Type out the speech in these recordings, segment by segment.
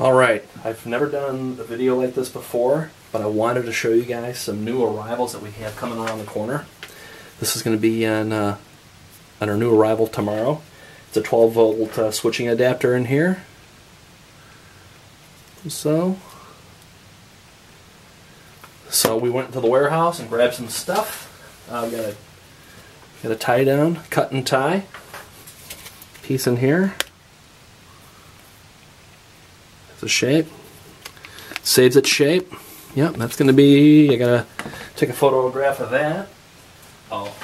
Alright, I've never done a video like this before, but I wanted to show you guys some new arrivals that we have coming around the corner. This is going to be on, uh, on our new arrival tomorrow. It's a 12 volt uh, switching adapter in here. So, so we went to the warehouse and grabbed some stuff. Uh, we got a got a tie down, cut and tie piece in here. It's a shape. Saves its shape. Yep, that's going to be, I gotta take a photograph of that. Oh,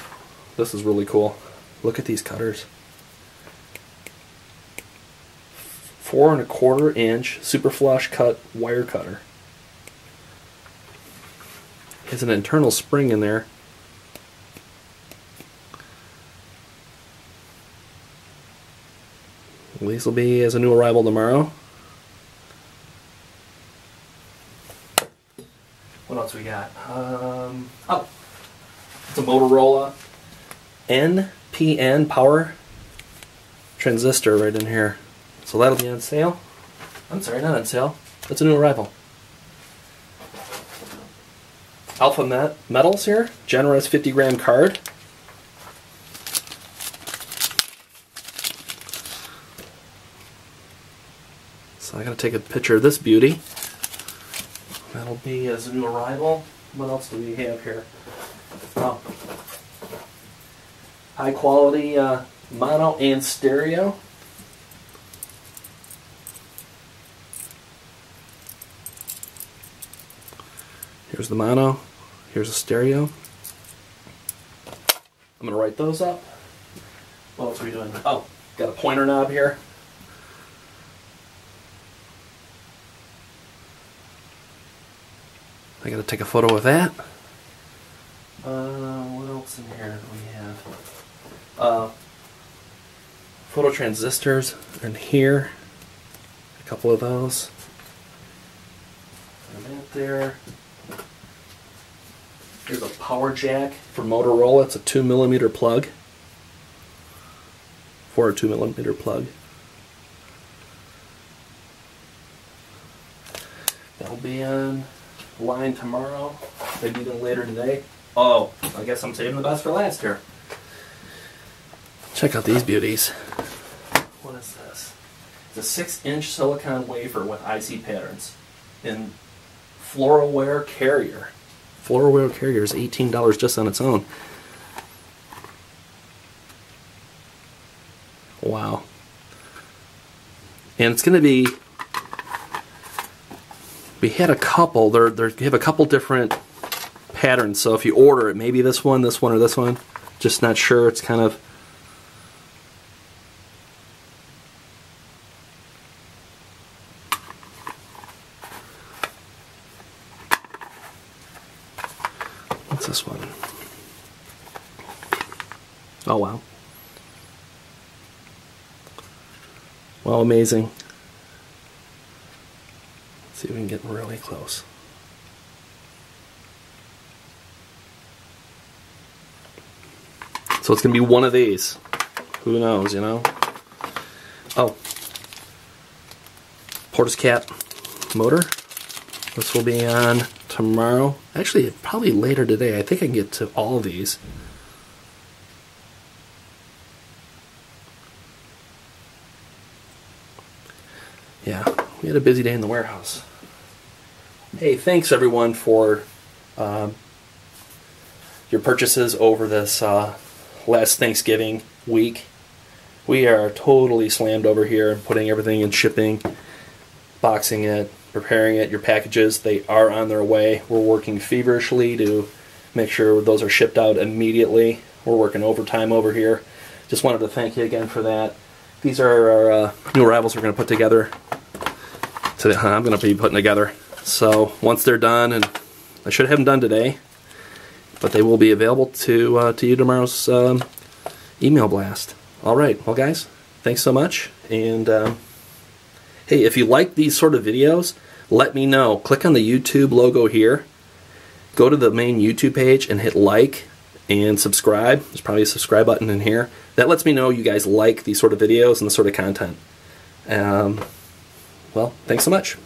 this is really cool. Look at these cutters. Four and a quarter inch super flush cut wire cutter. Has an internal spring in there. These will be as a new arrival tomorrow. What else we got? Um, oh, it's a Motorola NPN power transistor right in here. So that'll be on sale. I'm sorry, not on sale. That's a new arrival. Alpha Met Metals here. Generous 50 gram card. So I gotta take a picture of this beauty. That'll be as a new arrival. What else do we have here? Oh. High quality uh, mono and stereo. Here's the mono. Here's the stereo. I'm gonna write those up. What else are we doing? Oh, got a pointer knob here. I gotta take a photo of that. Uh, what else in here do we have? Uh, photo transistors in here. A couple of those. And that there. Here's a power jack for Motorola. It's a two millimeter plug. For a two millimeter plug. That'll be on line tomorrow, maybe even later today. Oh, I guess I'm saving the best for last here. Check out these beauties. What is this? It's a six inch silicon wafer with IC patterns in Fluoroware carrier. Fluoroware carrier is $18 just on its own. Wow. And it's going to be we had a couple. They're, they're, they have a couple different patterns. So if you order it, maybe this one, this one, or this one, just not sure. It's kind of What's this one? Oh wow. Well, amazing see if we can get really close. So it's going to be one of these. Who knows, you know? Oh. Portescap motor. This will be on tomorrow. Actually, probably later today. I think I can get to all these. Yeah, we had a busy day in the warehouse. Hey, thanks everyone for uh, your purchases over this uh, last Thanksgiving week. We are totally slammed over here, putting everything in shipping, boxing it, preparing it. Your packages, they are on their way. We're working feverishly to make sure those are shipped out immediately. We're working overtime over here. Just wanted to thank you again for that. These are our uh, new arrivals we're going to put together. Today, I'm going to be putting together. So once they're done, and I should have them done today, but they will be available to uh, to you tomorrow's um, email blast. All right, well, guys, thanks so much. And um, hey, if you like these sort of videos, let me know. Click on the YouTube logo here. Go to the main YouTube page and hit like and subscribe. There's probably a subscribe button in here. That lets me know you guys like these sort of videos and the sort of content. Um, well, thanks so much.